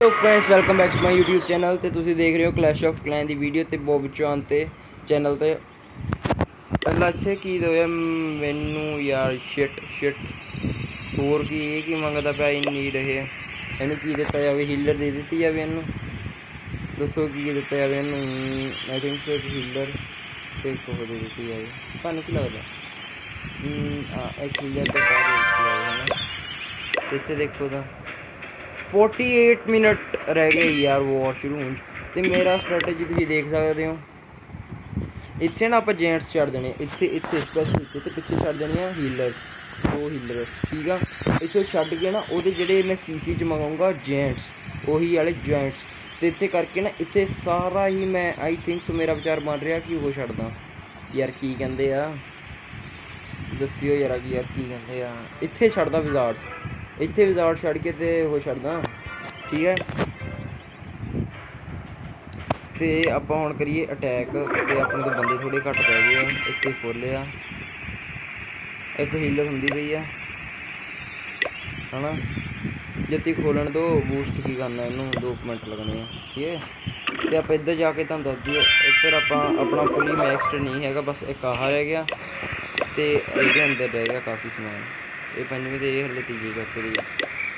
Hello friends welcome back to my YouTube channel ਤੇ ਤੁਸੀਂ ਦੇਖ ਰਹੇ ਹੋ ਕਲੈਸ਼ ਆਫ ਕਲੈਨ ਦੀ ਵੀਡੀਓ ਤੇ ਬੋਬ ਚਾਨ ਤੇ ਚੈਨਲ ਤੇ। ਪਹਿਲਾਂ ਇੱਥੇ ਕੀ ਹੋਇਆ? ਮੈਨੂੰ ਯਾਰ ਸ਼ਿਟ ਸ਼ਿਟ ਹੋਰ ਕੀ ਇਹ ਕੀ ਮੰਗਦਾ ਪਿਆ? ਇਨ ਨੀਡ ਇਹ ਇਹਨੂੰ ਕੀ ਦਿੱਤਾ ਜਾਵੇ? ਹੀਲਰ ਦੇ ਦਿੱਤੀ ਜਾਵੇ ਇਹਨੂੰ? ਦੱਸੋ ਕੀ ਦਿੱਤਾ ਜਾਵੇ ਇਹਨੂੰ? ਆਈ ਥਿੰਕ ਸੋ ਹੀਲਰ ਤੇ ਇੱਕ ਦੇ ਦਿੱਤੀ ਜਾਵੇ। ਤੁਹਾਨੂੰ ਕੀ ਲੱਗਦਾ? ਹਮ, ਆ ਇੱਕ ਹੀਲਰ ਤੇ ਪਾ ਦਿੱਤੀ ਜਾਵੇ ਹਨਾ ਇੱਥੇ ਦੇਖੋ ਤਾਂ। 48 ਮਿੰਟ ਰਹਿ ਗਏ ਯਾਰ ਵਾਰ ਸ਼ੁਰੂ ਹੋਣ 'ਚ। ਤੇ ਮੇਰਾ ਸਟ੍ਰੈਟਜੀ ਤੁਸੀਂ ਦੇਖ ਸਕਦੇ ਹੋ। ਇੱਥੇ ਨਾ ਆਪਾਂ ਜੈਂਟਸ ਛੱਡ ਦੇਣੇ ਇੱਥੇ ਇੱਥੇ ਸਪੈਸ਼ਲ ਇੱਥੇ ਤੇ ਪਿੱਛੇ ਛੱਡ ਦੇਣੀਆਂ ਹੀਲਰਸ ਉਹ ਹੀਲਰਸ ਠੀਕ ਆ? ਇੱਥੋਂ ਛੱਡ ਕੇ ਨਾ ਉਹਦੇ ਜਿਹੜੇ ਮੈਂ ਸੀਸੀ ਚ ਮੰਗਾਉਂਗਾ ਜੈਂਟਸ ਉਹੀ ਵਾਲੇ ਜੈਂਟਸ ਤੇ ਇੱਥੇ ਕਰਕੇ ਨਾ ਇੱਥੇ ਸਾਰਾ ਹੀ ਮੈਂ ਆਈ ਥਿੰਕ ਸੋ ਮੇਰਾ ਵਿਚਾਰ ਬਣ ਰਿਹਾ ਕਿ ਉਹ ਛੱਡਦਾ। ਯਾਰ ਕੀ ਕਹਿੰਦੇ ਆ? ਦੱਸਿਓ ਯਾਰ ਕਿ ਯਾਰ ਕੀ ਕਹਿੰਦੇ ਆ। ਇੱਥੇ ਛੱਡਦਾ ਵਿਜ਼ਾਰਡਸ ਇੱਥੇ ਵਿਜ਼ਾਰਡ ਛੱਡ ਕੇ ਤੇ ਹੋ ਛੱਡਦਾ। ਠੀਕ ਹੈ? ਤੇ ਆਪਾਂ ਹੁਣ ਕਰੀਏ ਅਟੈਕ ਤੇ ਆਪਣੇ ਤੋਂ ਬੰਦੇ ਥੋੜੇ ਘੱਟ ਪੈ ਗਏ ਆ, ਇੱਥੇ ਫੁੱਲ ਆ। ਇੱਕ ਹੀਲਰ ਹੁੰਦੀ ਪਈ ਆ। ਹਨਾ? ਜੱਤੀ ਖੋਲਣ ਦੋ ਬੂਸਟ ਕੀ ਕਰਨਾ ਇਹਨੂੰ? 2 ਮਿੰਟ ਲੱਗਣੇ ਆ, ਠੀਕ ਹੈ? ਤੇ ਆਪਾਂ ਇੱਧਰ ਜਾ ਕੇ ਤੁਹਾਨੂੰ ਦੱਸ ਦਈਏ, ਇੱਧਰ ਆਪਾਂ ਆਪਣਾ ਫੁੱਲੀ ਮੈਕਸਡ ਨਹੀਂ ਹੈਗਾ, ਬਸ ਇੱਕ ਆਹ ਰਹਿ ਗਿਆ। ਤੇ ਇਹਦੇ ਅੰਦਰ ਰਹਿ ਗਿਆ ਕਾਫੀ ਸਮਾਨ। ਇਹ ਪੰਜਵੇਂ ਤੇ ਇਹ ਹਲੇ ਤੀਜੇ ਚੌਥੇ ਦੀ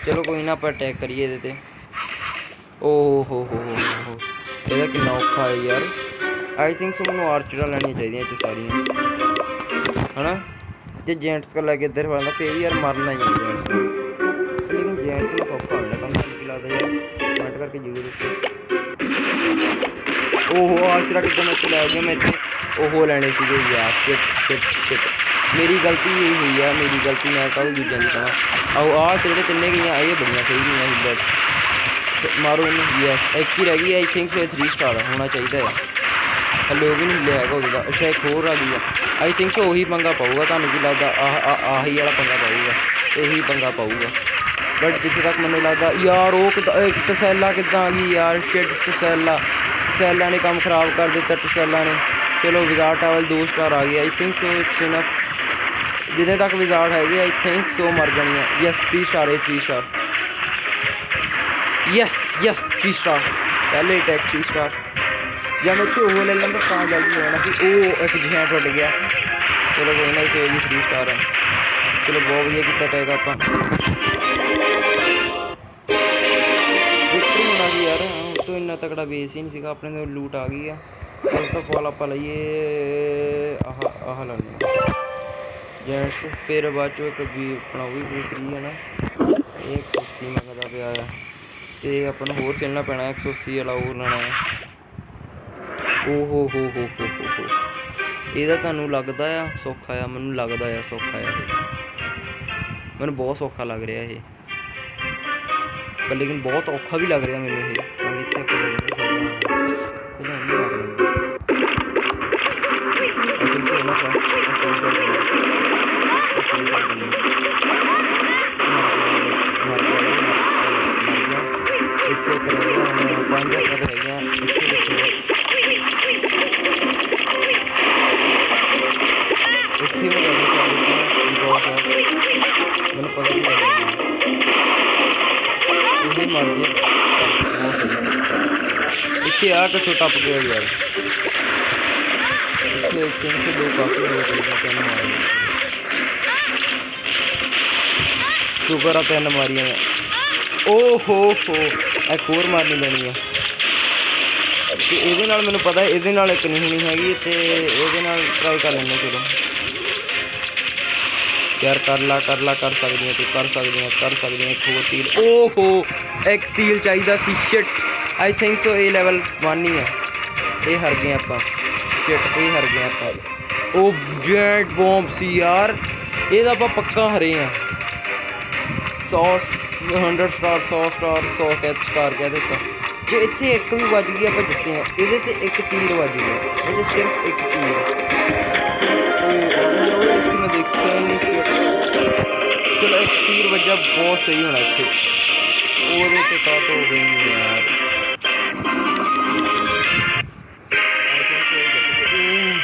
ਚਲੋ ਕੋਈ ਨਾ, ਆਪਾਂ ਅਟੈਕ ਕਰੀਏ ਇਹਦੇ ਤੇ। ਓ ਹੋ ਹੋ ਹੋ ਇਹਦਾ ਕਿੰਨਾ ਔਖਾ ਹੈ ਯਾਰ। ਆਈ ਥਿੰਕ ਸੋ ਮੈਨੂੰ ਆਰਚਰਾਂ ਲੈਣੀਆਂ ਚਾਹੀਦੀਆਂ ਇਹ 'ਚ ਸਾਰੀਆਂ। ਹਨਾ? ਜੇ ਜੈਂਟਸ ਕਰ ਲੈ ਕੇ ਇੱਧਰ ਵਾਲਾ, ਫੇਰ ਯਾਰ ਮਰਨਾ ਹੀ ਹੈ ਜੈਂਟਸ ਲੇਕਿਨ ਜੈਂਟਸ ਨੂੰ ਸੌਖਾ ਹੋ ਕੰਮ ਕੀ ਲੱਗਦਾ ਯਾਰ ਕਮੈਂਟ ਕਰਕੇ ਜ਼ਰੂਰ ਦੱਸੋ ਓਹੋ ਆਰਚਰਾਂ ਕਿੱਦਾਂ ਮੈਂ ਇੱਥੇ ਲੈ ਗਿਆ, ਮੈਂ ਇੱਥੇ। ਉਹ ਲੈਣੇ ਸੀਗੇ, ਯਾਰ ਸ਼ਿਟ ਸ਼ਿਟ ਸ਼ਿਟ ਮੇਰੀ ਗਲਤੀ ਇਹ ਹੋਈ ਆ ਮੇਰੀ ਗਲਤੀ ਮੈਂ ਕਾਹੂ ਦੂਜਿਆਂ ਦੀ ਕਹਾਂ ਆਓ ਆਹ ਜਿਹੜੇ ਤਿੰਨੇ ਗਈਆਂ ਇਹ ਬੜੀਆਂ ਸਹੀ ਗਈਆਂ ਹਿੱਲਰ ਸ- ਮਾਰੋ ਇਹਨੂੰ ਯੈਸ ਇੱਕ ਹੀ ਰਹਿ ਗਈ ਆਈ ਥਿੰਕ ਸੋ 3 ਸਟਾਰ ਹੋਣਾ ਚਾਹੀਦਾ ਹੈ ਹਲੇ ਉਹ ਵੀ ਨਹੀਂ ਹਿੱਲਿਆ ਹੈਗਾ ਉਹਦਾ ਅੱਛਾ ਇੱਕ ਹੋਰ ਆ ਗਈ ਆ ਆਈ ਥਿੰਕ ਸੋ ਉਹੀ ਪੰਗਾ ਪਾਊਗਾ ਤੁਹਾਨੂੰ ਕੀ ਲੱਗਦਾ ਆਹ ਆਹ- ਆਹੀ ਵਾਲਾ ਪੰਗਾ ਪਾਊਗਾ ਇਹੀ ਪੰਗਾ ਪਾਊਗਾ ਬਟ ਜਿੱਥੇ ਤੱਕ ਮੈਨੂੰ ਲੱਗਦਾ ਯਾਰ ਉਹ ਕਿੱਦਾਂ ਇਹ ਤਸੈਲਾ ਕਿੱਦਾਂ ਆ ਗਈ ਯਾਰ ਸ਼ਿਟ ਤਸੈਲਾ ਤਸੈਲਾ ਨੇ ਕੰਮ ਖਰਾਬ ਕਰ ਦਿੱਤਾ ਤਸੈਲਾ ਨੇ ਚਲੋ ਵਿਜ਼ਾਰ ਟਾਵਲ 2 ਸਟਾਰ ਆ ਗਈ I think so it's enough ਜਿਹਦੇ ਤੱਕ ਵਿਜ਼ਾਰ ਹੈਗੇ ਆਈ ਥਿੰਕ ਸੋ ਮਰ ਜਾਣੀਆਂ ਯੈਸ 3 ਸਟਾਰ ਹੈ 3 ਸਟਾਰ ਯੈਸ ਯੈਸ 3 ਸਟਾਰ ਪਹਿਲੇ ਅਟੈਕ 3 ਸਟਾਰ ਜਾਂ ਮੈਂ ਇੱਥੇ ਉਹ ਲੈ ਲੈਂਦਾ ਤਾਂ ਜਲਦੀ ਹੋ ਜਾਣਾ ਸੀ ਉਹ ਇੱਕ ਜਿਹਾ ਟੁੱਟ ਗਿਆ ਚਲੋ ਕੋਈ ਨਾ ਇਹ ਵੀ 3 ਸਟਾਰ ਹੈ ਚਲੋ ਬਹੁਤ ਵਧੀਆ ਕੀਤਾ ਅਟੈਕ ਆਪਾਂ ਵਿਕਟਰੀ ਹੋਣਾ ਸੀ ਯਾਰ ਉਹ ਤੋਂ ਇੰਨਾ ਤਕੜਾ ਬੇਸ ਹੀ ਨਹੀਂ ਸੀਗਾ ਆਪਣੇ ਤੋਂ ਲੂਟ ਆ ਗਈ ਆ ਫਸਟ ਆਫ ਆਲ ਆਪਾਂ ਲਈਏ ਆਹ ਆਹ ਲੈਣੇ ਜੈਂਟਸ, ਫਿਰ ਬਾਅਦ ਚੋਂ ਇੱਕ ਵੀ ਆਪਣਾ ਉਹ ਵੀ ਫ੍ਰੀ ਹੈ ਨਾ। ਇਹ ਕੁਰਸੀ ਮੰਗਦਾ ਪਿਆ ਆ। ਤੇ ਆਪਾਂ ਨੂੰ ਹੋਰ ਖੇਲਣਾ ਪੈਣਾ 180 ਵਾਲਾ ਹੋਰ ਲੈਣਾ ਹੈ ਓ ਹੋ ਹੋ ਹੋ ਹੋ ਹੋ ਇਹਦਾ ਤੁਹਾਨੂੰ ਲੱਗਦਾ ਆ, ਸੌਖਾ ਆ? ਮੈਨੂੰ ਲੱਗਦਾ ਆ, ਸੌਖਾ ਆ ਇਹ। ਮੈਨੂੰ ਬਹੁਤ ਸੌਖਾ ਲੱਗ ਰਿਹਾ ਇਹ। ਪਰ ਲੇਕਿਨ ਬਹੁਤ ਔਖਾ ਵੀ ਲੱਗ ਰਿਹਾ ਮੈਨੂੰ ਇਹ ਕਿਉਂਕਿ ਇੱਥੇ ਇੱਥੇ ਆ ਕੇ ਟੱਪ ਗਿਆ ਯਾਰ ਇੱਥੇ ਤਿੰਨ ਤੋਂ ਦੋ ਕਾਫੀ ਹੋ ਗਏ ਤਿੰਨ ਮਾਰੀਆਂ ਸ਼ੁਕਰ ਆ, ਤਿੰਨ ਮਾਰੀਆਂ ਮੈਂ ਓ ਹੋ ਹੋ ਇੱਕ ਹੋਰ ਮਾਰਨੀ ਲੈਣੀ ਆ। ਤੇ ਇਹਦੇ ਨਾਲ ਮੈਨੂੰ ਪਤਾ ਇਹਦੇ ਨਾਲ ਇੱਕ ਨਹੀਂ ਹੋਣੀ ਹੈਗੀ, ਤੇ ਇਹਦੇ ਨਾਲ ਟਰਾਈ ਕਰ ਲੈਂਦੇ ਚਲੋ। ਯਾਰ ਕਰ ਲਾ ਕਰ ਲਾ, ਕਰ ਸਕਦੀਆਂ ਤੂੰ, ਕਰ ਸਕਦੀਆਂ ਕਰ ਸਕਦੀਆਂ, ਇੱਕ ਹੋਰ ਤੀਲ। ਓ ਹੋ, ਇੱਕ ਤੀਲ ਚਾਹੀਦਾ ਸੀ ਸ਼ਿਟ ਆਈ ਥਿੰਕ ਸੋ ਇਹ ਲੈਵਲ 1 ਹੀ ਆ। ਇਹ ਹਰ ਗਏ ਆਪਾਂ। ਸ਼ਿਟ ਇਹ ਹਰ ਗਏ ਆਪਾਂ। ਉਹ ਜੈਟ ਬੌਂਬ ਸੀ ਯਾਰ। ਇਹਦਾ ਆਪਾਂ ਪੱਕਾ ਹਰੇ ਆ 100 100 ਸਟਾਰ 100 ਸਟਾਰ 100 ਕਹਿ ਸਟਾਰ ਕਹਿ ਦਿੱਤਾ ਜੇ ਇੱਥੇ ਇੱਕ ਵੀ ਵੱਜ ਗਈ ਆਪਾਂ ਜਿੱਤੇ ਆ ਇਹਦੇ ਤੇ ਇੱਕ ਤੀਰ ਵੱਜ ਗਿਆ ਇਹਦੇ ਸਿਰਫ ਇੱਕ ਤੀਰ ਉਹ ਇੱਥੇ ਮੈਂ ਦੇਖਿਆ ਹੀ ਨਹੀਂ ਕਿ- ਚਲੋ ਇੱਕ ਤੀਰ ਵੱਜਾ ਬਹੁਤ ਸਹੀ ਹੋਣਾ ਇੱਥੇ ਉਹਦੇ ਤੇ ਕਾਟ ਹੋ ਗਈ ਯਾਰ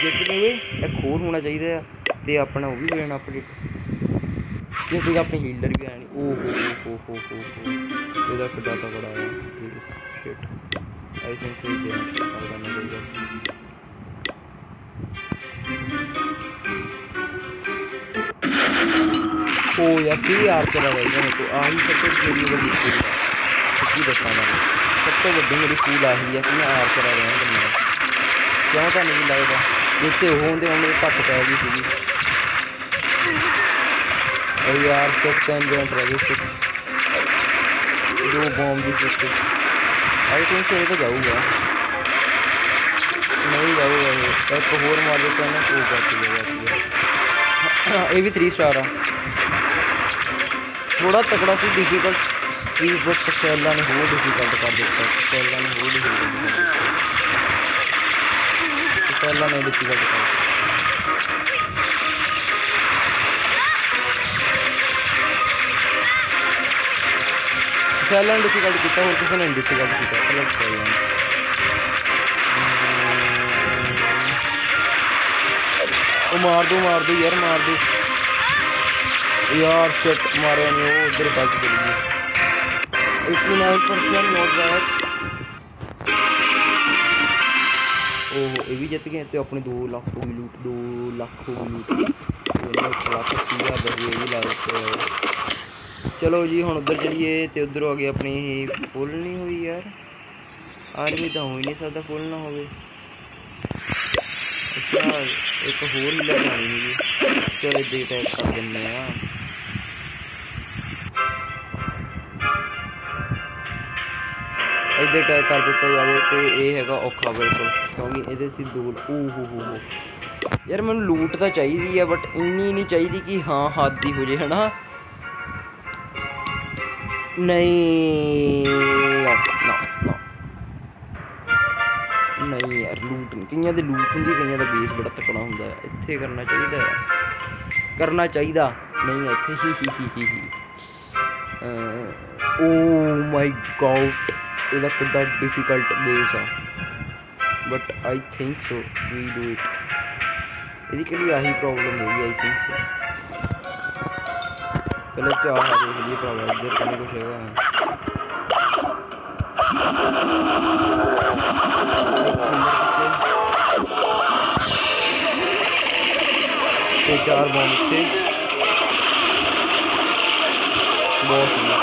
ਜਿੱਤ ਗਏ ਵੇ ਇੱਕ ਹੋਰ ਹੋਣਾ ਚਾਹੀਦਾ ਆ ਤੇ ਆਪਣਾ ਉਹ ਵੀ ਹੋ ਜਾਣਾ ਅਪਡੇਟ इसमें से अपने हील्डर भी आनी। ओ हो हो हो हो इधर पर डाटा बड़ा है। Please shit I think so ये और बना देगा ओ यार, फिर यार चला रहेगा मेरे को। आ ही सब कुछ मेरी बड़ी स्कूल बताना सब तो बड़ी मेरी स्कूल आ ही है। फिर यार चला रहे हैं। क्यों तो नहीं लगता देखते हो उनके घट पै गई Oh yeah, top 10 game project. Do bomb I think so तो जाऊँगा नहीं जाऊँगा ये एक को मार देता ना तो ऊपर चले जाती है। ए हाँ, भी थ्री स्टार है। थोड़ा तगड़ा सी डिफ़िकल्ट सी बट पसेला ने हो डिफ़िकल्ट कर देता है पसेला ने हो डिफ़िकल्ट कर ने डिफ़िकल्ट कर देता है సెల్ అండ్ డిఫికల్ట్ కిట్టా ఉంటుంది నేను డిఫికల్ట్ కిట్టా సెలెక్ట్ చేయాలి. मार दो मार दो यार मार दो यार शेट मारे नहीं वो उधर बच गई इतनी नाइन परसेंट नोट बैक ओहो ये भी जित गए तो अपने दो लाख हो लूट दो लाख हो लूट लाख सीधा बजे भी लाइट ਚਲੋ ਜੀ ਹੁਣ ਉਧਰ ਚਲੀਏ ਤੇ ਉਧਰ ਹੋ ਗਈ ਆਪਣੀ ਫੁੱਲ ਨਹੀਂ ਹੋਈ ਯਾਰ ਆਰਮੀ ਤਾਂ ਹੋ ਹੀ ਨਹੀਂ ਸਕਦਾ ਫੁੱਲ ਨਾ ਹੋਵੇ ਅੱਛਾ ਇੱਕ ਹੋਰ ਹੀ ਲੈ ਜਾਣੀ ਹੈਗੀ ਚਲ ਇੱਦਾਂ ਹੀ ਟੈਪ ਕਰ ਦਿੰਦੇ ਆ ਇੱਧਰ ਟੈਗ ਕਰ ਦਿੱਤਾ ਜਾਵੇ ਤੇ ਇਹ ਹੈਗਾ ਔਖਾ ਬਿਲਕੁਲ ਕਿਉਂਕਿ ਇਹਦੇ ਸੀ ਦੋ ਓ ਹੋ ਹੋ ਹੋ ਯਾਰ ਮੈਨੂੰ ਲੂਟ ਤਾਂ ਚਾਹੀਦੀ ਆ ਬਟ ਇੰਨੀ ਨਹੀਂ ਚਾਹੀਦੀ ਕਿ ਹਾਂ ਹੱਦ ਹੀ ਹੋ ਜੇ ਹਨਾ ਨਹੀਂ ਨਾ ਨਾ ਨਹੀਂ ਯਾਰ ਲੂਟ ਨਹੀਂ ਕਈਆਂ ਦੇ ਲੂਟ ਹੁੰਦੀ, ਕਈਆਂ ਦਾ ਬੇਸ ਬੜਾ ਤਕੜਾ ਹੁੰਦਾ। ਹੈ ਇੱਥੇ ਕਰਨਾ ਚਾਹੀਦਾ। ਹੈ ਕਰਨਾ ਚਾਹੀਦਾ। ਨਹੀਂ, ਇੱਥੇ ਹੀ ਹੀ ਹੀ ਹੀ ਹੀ। ਓ ਮਾਈ ਗॉड ਇਹਦਾ ਕਿੱਡਾ ਡਿਫਿਕਲਟ ਬੇਸ ਆ। But I think so we do it ਇਹਦੀ ਕਿਹੜੀ ਆਹੀ ਪ੍ਰੋਬਲਮ ਹੋਈ ਆਈ ਥਿੰਕ ਸੋ पहले क्या हो रहा है ये प्रॉब्लम देख करने को शेयर है। तो चार बॉम्ब थे। बहुत सुंदर।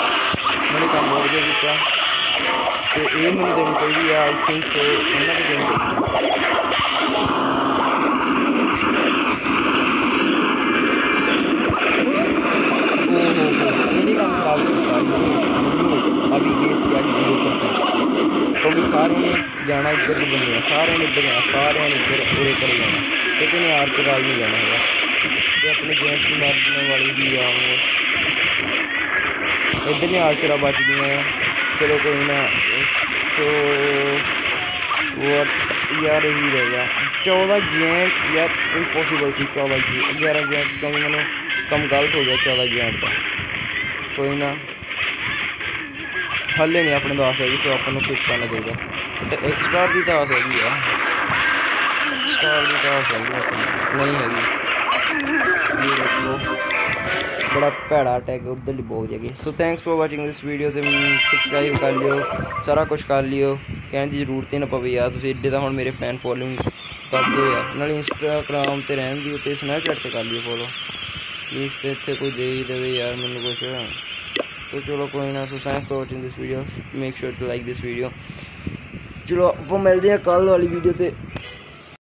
मैंने काम बहुत जो किया। तो ये मुझे देनी चाहिए आई थिंक तो मैंने भी देनी जाना इधर तो की बनी सारे इधर जाना, सारे इधर पूरे कर जाना लेकिन आर के राल नहीं जाना होगा। ये अपने गैस की मारने वाली भी आऊँगे इधर ही आर चरा बच गई हैं चलो कोई ना। तो वो यार ही रह गया चौदह गेंद यार इम्पॉसिबल थी चौदह गेंद ग्यारह गेंद कम मैंने कम गलत हो गया चौदह गेंद का। कोई ना। ਹੱਲੇ ਨਹੀਂ ਆਪਣੇ ਪਾਸ ਹੈਗੀ, ਸੋ ਆਪਾਂ ਨੂੰ ਪਿਕ ਕਰਨਾ ਚਾਹੀਦਾ ਤੇ ਇੱਕ ਸਟਾਰ ਦੀ ਤਾਂ ਹੈਗੀ बड़ा भैड़ा अटैक उधर भी बहुत जगह so thanks for watching this video तो सब्सक्राइब कर लियो सारा कुछ कर लियो कहने की ज़रूरत ही ना पवे यार तुम एडे तो हम मेरे फ़ैन फॉलोइंग करते दो यार इंस्टाग्राम से रहन दी तो स्नैपचैट से कर लियो फॉलो प्लीज़ तो इतने कोई दे ही देवे यार मैं कुछ तो चलो कोई ना so thanks for watching this video make sure to like this video चलो ਆਪਾਂ ਮਿਲਦੇ ਹਾਂ ਕੱਲ ਵਾਲੀ ਵੀਡੀਓ ਤੇ